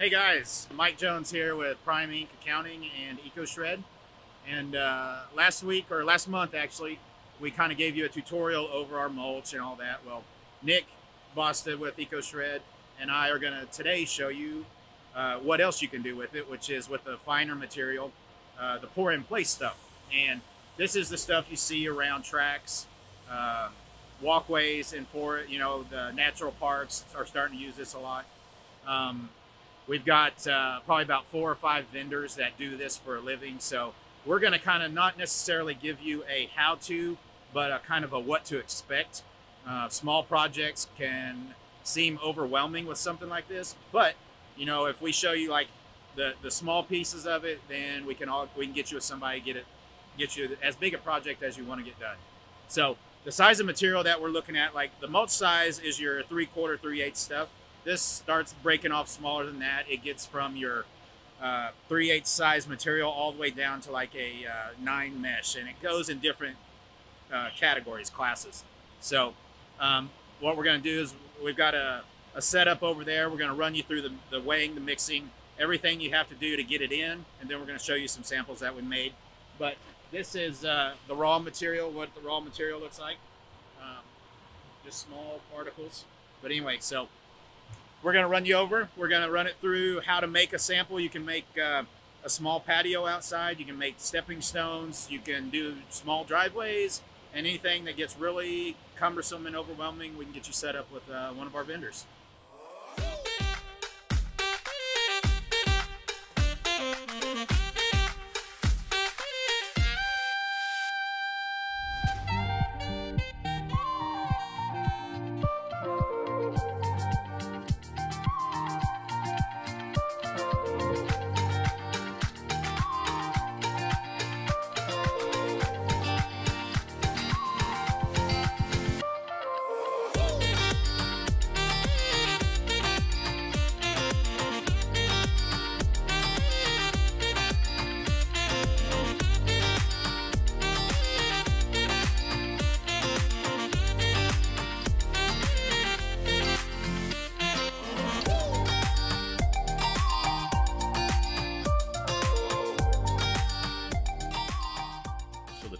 Hey guys, Mike Jones here with Prime Inc. Accounting and EcoShred. And uh, last week, or last month actually, we kind of gave you a tutorial over our mulch and all that. Well, Nick Boston with EcoShred and I are going to today show you uh, what else you can do with it, which is with the finer material, uh, the pour in place stuff. And this is the stuff you see around tracks, uh, walkways, and for you know the natural parks are starting to use this a lot. Um, we've got uh, probably about four or five vendors that do this for a living, so we're going to kind of not necessarily give you a how-to, but a kind of a what to expect. Uh, small projects can seem overwhelming with something like this, but you know if we show you like the the small pieces of it, then we can all we can get you with somebody get it get you as big a project as you want to get done. So the size of material that we're looking at, like the mulch size is your three quarter, three eighths stuff. This starts breaking off smaller than that. It gets from your uh, 3 8 size material all the way down to like a uh, nine mesh, and it goes in different uh, categories, classes. So um, what we're going to do is we've got a, a setup over there. We're going to run you through the, the weighing, the mixing, everything you have to do to get it in, and then we're going to show you some samples that we made. But this is uh, the raw material, what the raw material looks like. Um, just small particles. But anyway, so we're going to run you over. We're going to run it through how to make a sample. You can make uh, a small patio outside. You can make stepping stones. You can do small driveways. Anything that gets really cumbersome and overwhelming, we can get you set up with uh, one of our vendors.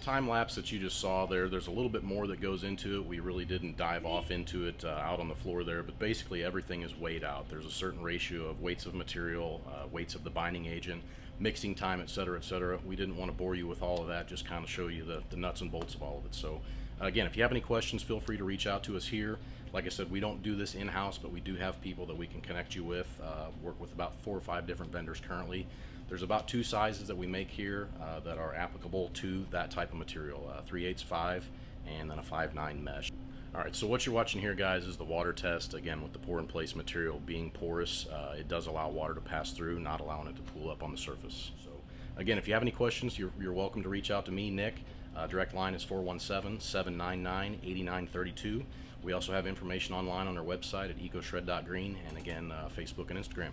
Time lapse that you just saw there, there's a little bit more that goes into it. We really didn't dive off into it uh, out on the floor there, but basically everything is weighed out. There's a certain ratio of weights of material, uh, weights of the binding agent, mixing time, et cetera, et cetera. We didn't want to bore you with all of that, just kind of show you the, the nuts and bolts of all of it. So again, if you have any questions, feel free to reach out to us here. Like I said, we don't do this in-house, but we do have people that we can connect you with. Uh, work with about four or five different vendors currently. There's about two sizes that we make here uh, that are applicable to that type of material, uh, 3 8 5 and then a 5 9 mesh. All right, so what you're watching here, guys, is the water test. Again, with the pour-in-place material being porous, uh, it does allow water to pass through, not allowing it to pool up on the surface. So, again, if you have any questions, you're, you're welcome to reach out to me, Nick. Uh, direct line is 417-799-8932. We also have information online on our website at ecoshred.green and again, uh, Facebook and Instagram.